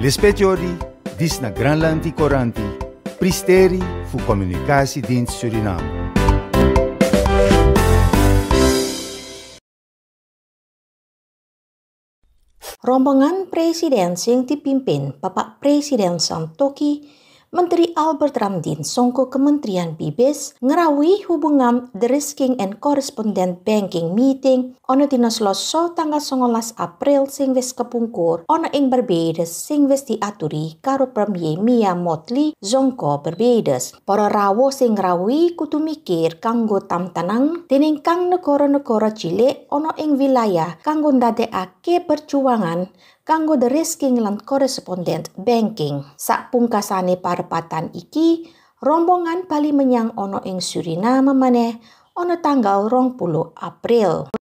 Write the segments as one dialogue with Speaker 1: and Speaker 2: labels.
Speaker 1: Lespetiori, dis na Granlandi Coranti, Pristeri fu Communicatiedienst Suriname.
Speaker 2: Rombongan presiden sing dipimpin Bapak Presiden Santoki Menteri Albert Ramdin songko Kementerian Bibes ngerawi hubungan The Risking and Correspondent Banking Meeting ono dina Selasa tanggal 19 April sing wis kepungkur ono ing berbedes sing wis diaturi karo Premier Mia Motli zongko berbedes. Para rawo sing ngerawi kudu mikir kanggo tam tanang dening kang negara-negara cilik ono ing wilayah kanggo ndadekake perjuangan kanggo the risking lan correspondent banking. Sak pungkasane parepatan iki, rombongan bali menyang ono ing Suriname maneh ono tanggal 20 April.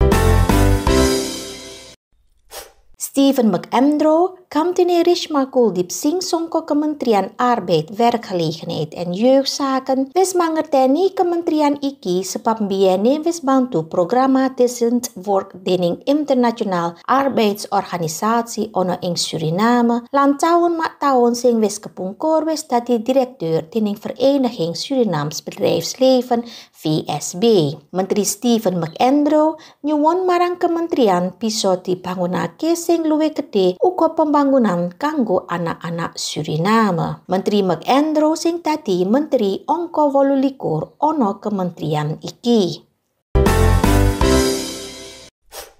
Speaker 2: Steven McAndrew, Kamtine Rishma Kuldip Singh Songko Kementerian Arbeid, Werkgelegenheid en Jeugdzaken wis mangerteni kementerian iki sebab mbiyene wis bantu programa Decent Work dening International Arbeidsorganisatie ono ing Suriname. Lan tahun mak tahun sing wis kepungkur wis dadi direktur dening Vereniging Surinaams Bedrijfsleven VSB. Menteri Steven McAndrew nyuwun marang kementerian bisa dibangunake sing luwih gede uga pembangunan kanggo anak-anak Suriname. Menteri McAndrew sing tadi Menteri Ongko 28 ono kementerian iki.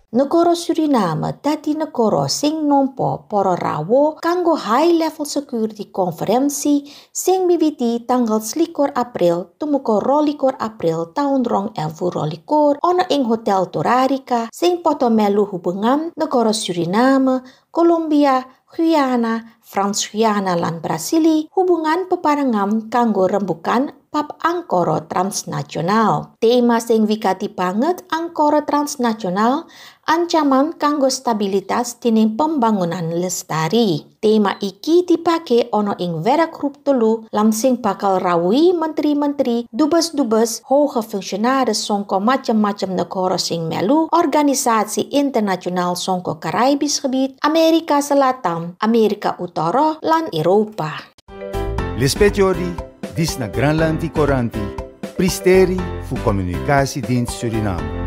Speaker 2: Negara Suriname dadi negara sing nampa para rawuh kanggo High Level Security Konferensi sing miwiti tanggal 21 April tumuka 22 April taun rong elfu rolikur ana ing Hotel Torarica sing poto melu hubungan negara Suriname, Kolombia, Guyana, Frans Guyana lan Brasili hubungan peparengan kanggo rembukan pap angkoro transnasional. Tema sing wikati banget angkoro transnasional ancaman kanggo stabilitas dening pembangunan lestari. Tema iki dipake ono ing Vera Group telu lan sing bakal rawi menteri-menteri dubes-dubes hoge fungsionaris songko macam-macam negara sing melu organisasi internasional songko Karaibis gebied, Amerika Selatan, Amerika Utara lan Eropa.
Speaker 1: Lispetiori, dis na Granlandi Coranti, Pristeri fu Communicatiedienst Suriname.